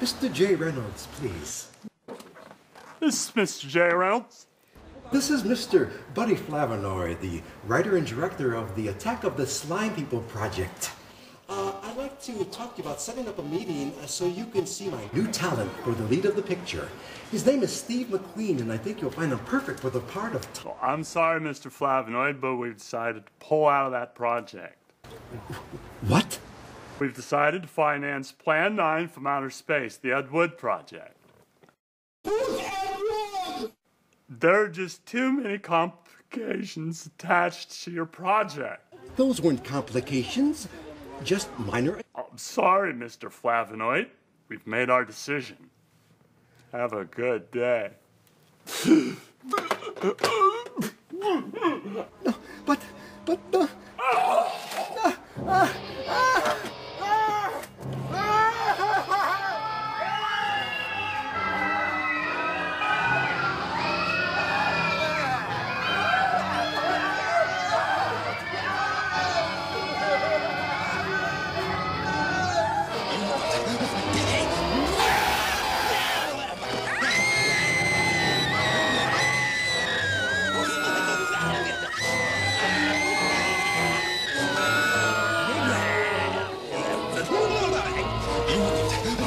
Mr. J. Reynolds, please. This is Mr. J. Reynolds. This is Mr. Buddy Flavinoy, the writer and director of the Attack of the Slime People project. Uh, I'd like to talk to you about setting up a meeting uh, so you can see my new talent for the lead of the picture. His name is Steve McQueen, and I think you'll find him perfect for the part of. T- Well, I'm sorry, Mr. Flavinoid, but we've decided to pull out of that project. what? We've decided to finance Plan 9 from Outer Space, the Ed Wood Project. Who's Ed Wood? There are just too many complications attached to your project. Those weren't complications, just minor. I'm sorry, Mr. Flavonoid. We've made our decision. Have a good day. no, but, but, uh, uh, uh. الموت